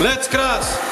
Let's cross.